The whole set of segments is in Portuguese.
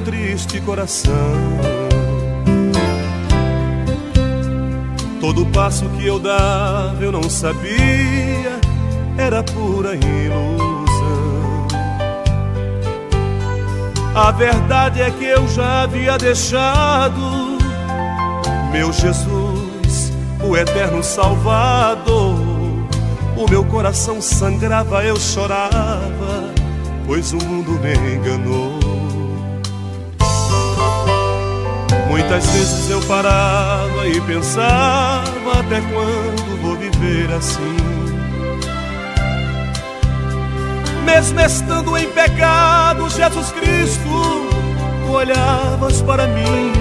triste coração. Todo passo que eu dava eu não sabia, era pura ilusão. A verdade é que eu já havia deixado meu Jesus, o eterno Salvador. O meu coração sangrava, eu chorava, pois o mundo me enganou. Muitas vezes eu parava e pensava até quando vou viver assim. Mesmo estando em pecado, Jesus Cristo, tu olhavas para mim.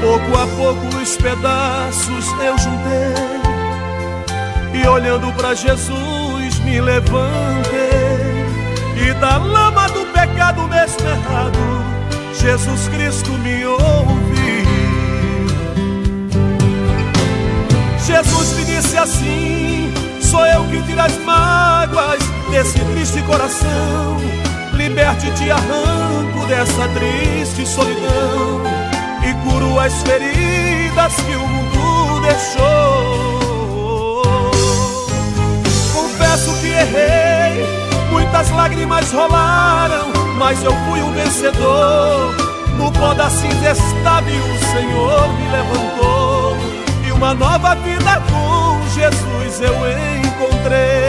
Pouco a pouco os pedaços eu juntei e olhando para Jesus me levantei e da lama do pecado mesmo errado Jesus Cristo me ouve. Jesus me disse assim: Sou eu que tiro as mágoas desse triste coração. Liberte te arranco dessa triste solidão e curo as feridas que o mundo deixou. Confesso que errei, muitas lágrimas rolaram mas eu fui um vencedor. No pó da cinza o Senhor me levantou e uma nova vida com Jesus eu encontrei.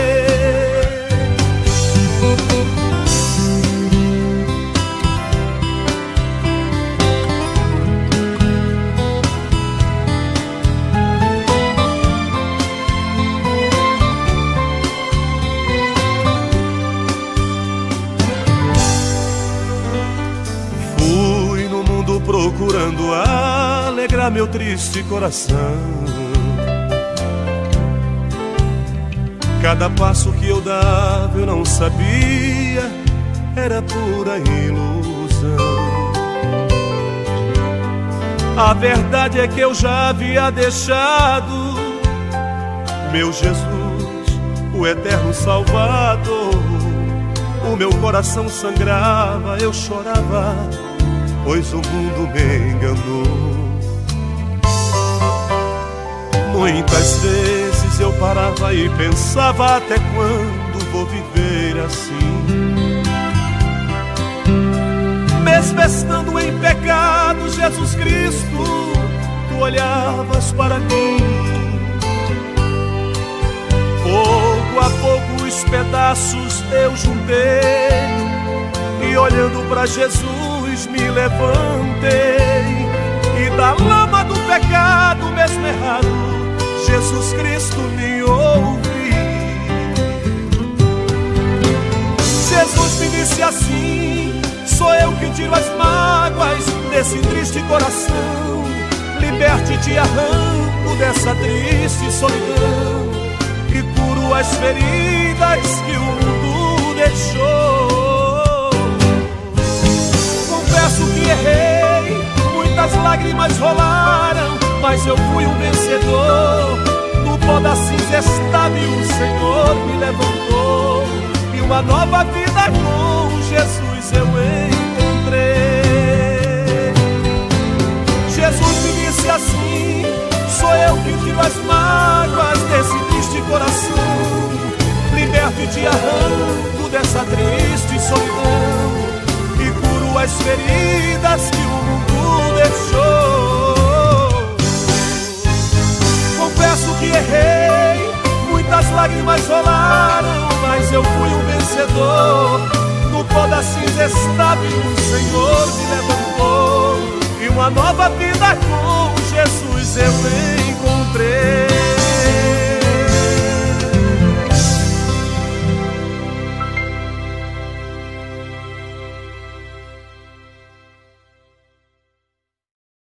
Procurando alegrar meu triste coração. Cada passo que eu dava eu não sabia, era pura ilusão. A verdade é que eu já havia deixado meu Jesus, o eterno Salvador. O meu coração sangrava, eu chorava pois o mundo me enganou. Muitas vezes eu parava e pensava até quando vou viver assim. Mesmo estando em pecado, Jesus Cristo, tu olhavas para mim. Pouco a pouco os pedaços eu juntei e olhando para Jesus me levantei e da lama do pecado, mesmo errado, Jesus Cristo me ouve. Jesus me disse assim: Sou eu que tiro as mágoas desse triste coração, liberte-te arranco dessa triste solidão e curo as feridas que o mundo deixou lágrimas rolaram, mas eu fui um vencedor. No pó da cinza estável o Senhor me levantou e uma nova vida com Jesus eu encontrei. Jesus me disse assim: Sou eu que tiro as mágoas desse triste coração, liberto e te arranco dessa triste solidão as feridas que o mundo Confesso que errei, muitas lágrimas rolaram, mas eu fui um vencedor. No pó da cinza estável, o Senhor me levantou. E uma nova vida com Jesus eu venho.